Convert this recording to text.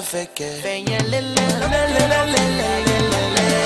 feke Feye lele, lele,